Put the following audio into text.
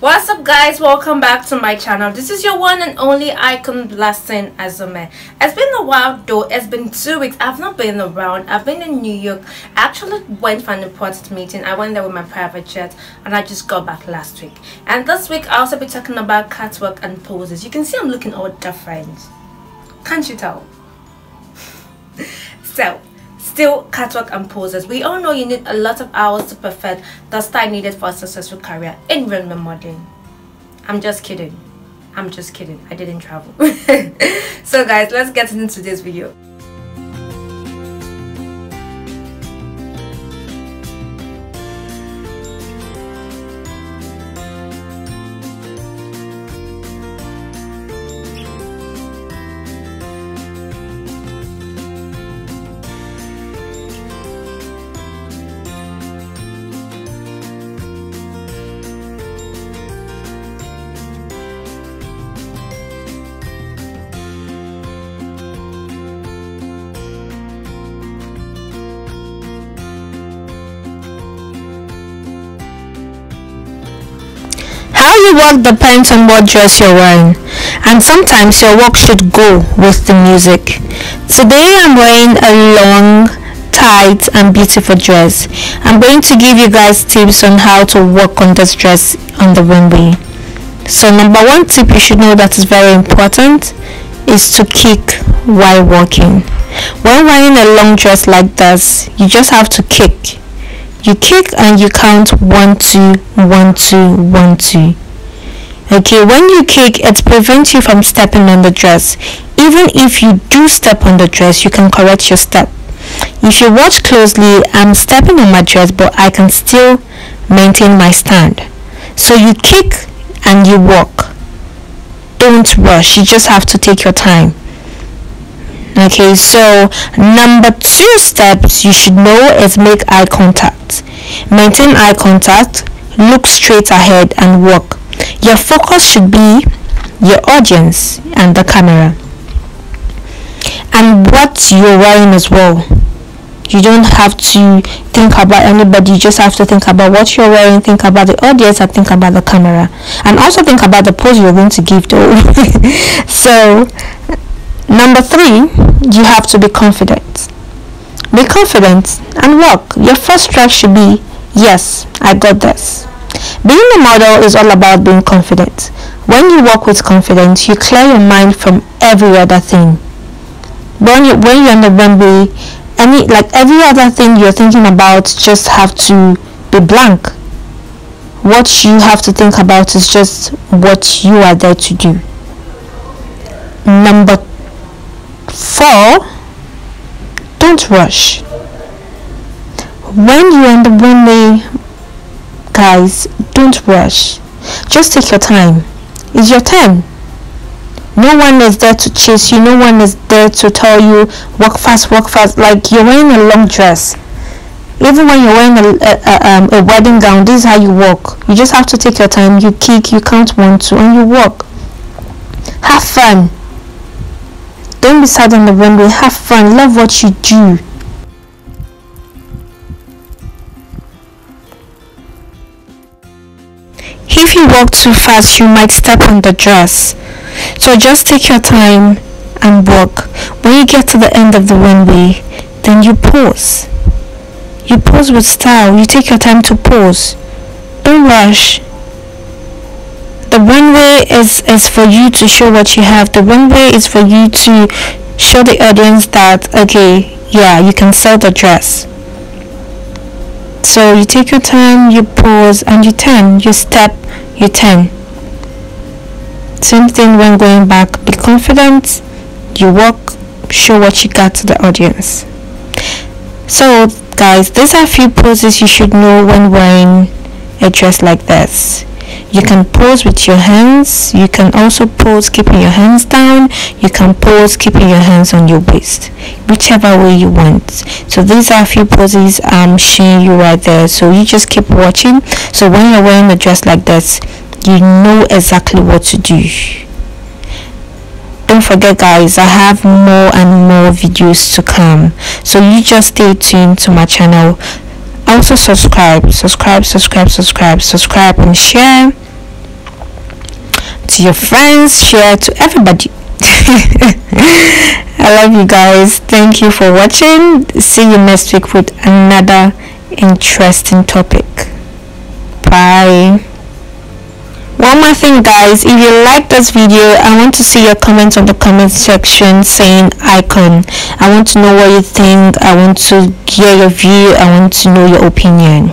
what's up guys? Welcome back to my channel. This is your one and only icon blessing Azome. It's been a while though. It's been two weeks. I've not been around. I've been in new york. I actually went for an important meeting. I went there with my private jet and i just got back last week. And this week i'll also be talking about catwalk and poses. You can see i'm looking all different. Can't you tell? So Still, catwalk and poses. We all know you need a lot of hours to perfect the style needed for a successful career in runway modeling. I'm just kidding. I'm just kidding. I didn't travel. so guys, let's get into this video. You walk depends on what dress you're wearing, and sometimes your walk should go with the music. Today I'm wearing a long, tight, and beautiful dress. I'm going to give you guys tips on how to walk on this dress on the runway. So number one tip you should know that is very important is to kick while walking. When wearing a long dress like this, you just have to kick you kick and you count one two one two one two okay when you kick it prevents you from stepping on the dress. Even if you do step on the dress you can correct your step. If you watch closely i'm stepping on my dress but i can still maintain my stand. So you kick and you walk. Don't rush. You just have to take your time. Okay so number two steps you should know is make eye contact. Maintain eye contact look straight ahead and walk your focus should be your audience and the camera and what you're wearing as well you don't have to think about anybody you just have to think about what you're wearing think about the audience and think about the camera and also think about the pose you're going to give so Number three, you have to be confident. Be confident and walk. Your first strike should be, yes, I got this. Being a model is all about being confident. When you walk with confidence, you clear your mind from every other thing. When you when you're on the runway, any like every other thing you're thinking about just have to be blank. What you have to think about is just what you are there to do. Number Four, don't rush. When you're on the runway, guys, don't rush. Just take your time. It's your turn. No one is there to chase you. No one is there to tell you walk fast, walk fast. Like you're wearing a long dress. Even when you're wearing a, a, a, um, a wedding gown, this is how you walk. You just have to take your time. You kick, you count one, two, and you walk. Have fun don't be sad on the runway. Have fun. Love what you do. Walk too fast, you might step on the dress. So just take your time and walk. When you get to the end of the runway, then you pause. You pause with style. You take your time to pause. Don't rush the runway is is for you to show what you have the runway is for you to show the audience that okay yeah you can sell the dress so you take your time you pause and you turn. You step you turn. Same thing when going back. Be confident. You walk. Show what you got to the audience. So guys these are a few poses you should know when wearing a dress like this you can pose with your hands. You can also pose keeping your hands down. You can pose keeping your hands on your waist. Whichever way you want. So these are a few poses i'm showing you right there. So you just keep watching. So when you're wearing a dress like this you know exactly what to do. Don't forget guys i have more and more videos to come. So you just stay tuned to my channel also subscribe subscribe subscribe subscribe subscribe and share to your friends share to everybody. I love you guys. Thank you for watching. See you next week with another interesting topic. Bye guys if you like this video i want to see your comments on the comment section saying icon. I want to know what you think. I want to hear your view. I want to know your opinion